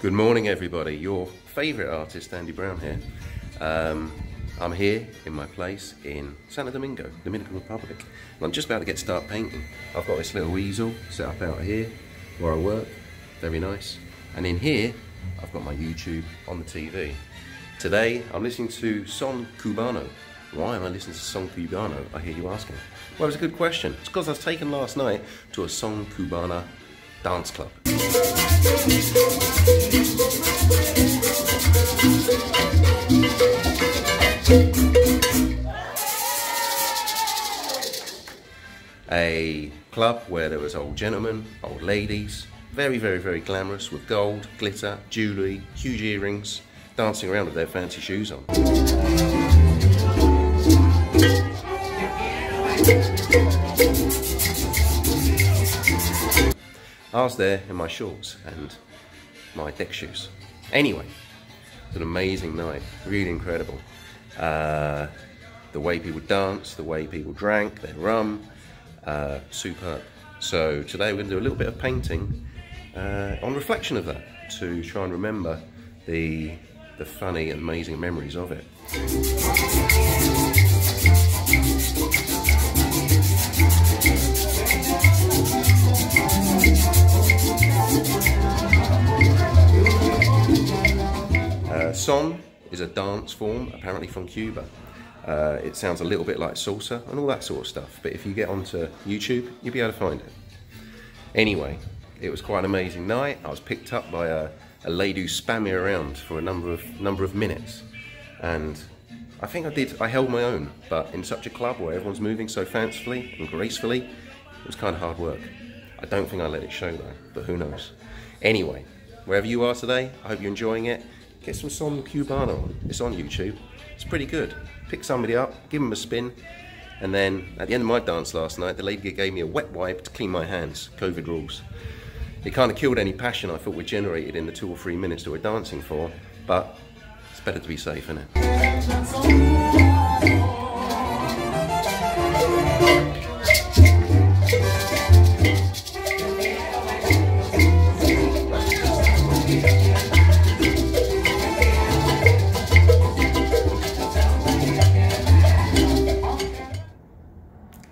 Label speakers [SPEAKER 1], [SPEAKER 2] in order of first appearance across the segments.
[SPEAKER 1] Good morning, everybody. Your favourite artist, Andy Brown here. Um, I'm here in my place in Santo Domingo, Dominican Republic, and I'm just about to get start painting. I've got this little easel set up out here where I work, very nice. And in here, I've got my YouTube on the TV. Today, I'm listening to Son Cubano. Why am I listening to Son Cubano? I hear you asking. Well, it's a good question. It's because I was taken last night to a Son Cubana dance club. A club where there was old gentlemen, old ladies, very, very, very glamorous with gold, glitter, jewellery, huge earrings, dancing around with their fancy shoes on. I was there in my shorts and my deck shoes. Anyway, it's an amazing night, really incredible. Uh, the way people danced, the way people drank their rum, uh, superb. So today we're going to do a little bit of painting uh, on reflection of that to try and remember the the funny and amazing memories of it. Son is a dance form, apparently from Cuba. Uh, it sounds a little bit like salsa and all that sort of stuff, but if you get onto YouTube, you'll be able to find it. Anyway, it was quite an amazing night. I was picked up by a, a lady who spun me around for a number of number of minutes, and I think I did. I held my own, but in such a club where everyone's moving so fancifully and gracefully, it was kind of hard work. I don't think I let it show though, but who knows. Anyway, wherever you are today, I hope you're enjoying it. Get some Son Cubano. It's on YouTube. It's pretty good. Pick somebody up, give them a spin, and then at the end of my dance last night, the lady gave me a wet wipe to clean my hands. COVID rules. It kind of killed any passion I thought we generated in the two or three minutes that we're dancing for, but it's better to be safe, isn't it?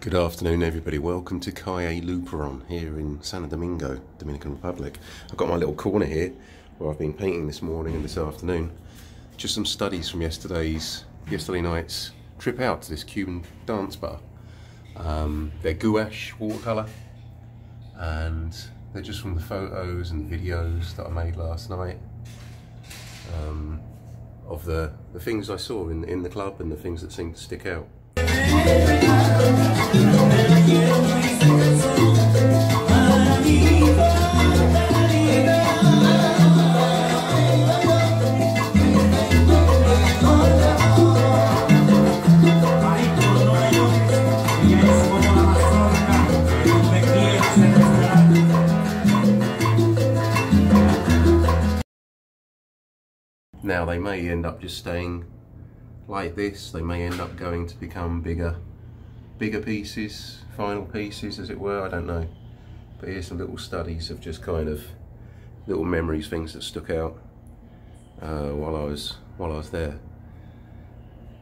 [SPEAKER 1] Good afternoon, everybody. Welcome to Calle Luperon here in Santo Domingo, Dominican Republic. I've got my little corner here where I've been painting this morning and this afternoon. Just some studies from yesterday's, yesterday night's trip out to this Cuban dance bar. Um, they're gouache watercolour and they're just from the photos and videos that I made last night um, of the, the things I saw in, in the club and the things that seemed to stick out. Now they may end up just staying like this, they may end up going to become bigger bigger pieces, final pieces as it were, I don't know. But here's some little studies of just kind of little memories, things that stuck out uh, while I was while I was there.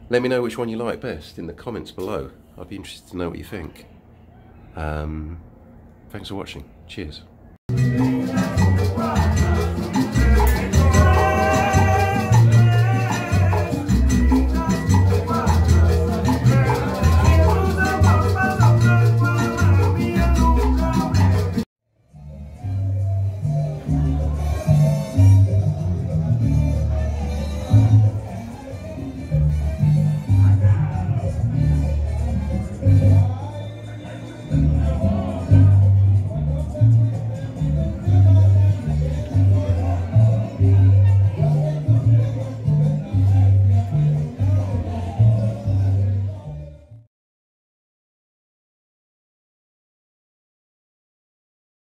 [SPEAKER 1] Let me know which one you like best in the comments below. I'd be interested to know what you think. Um, thanks for watching. Cheers.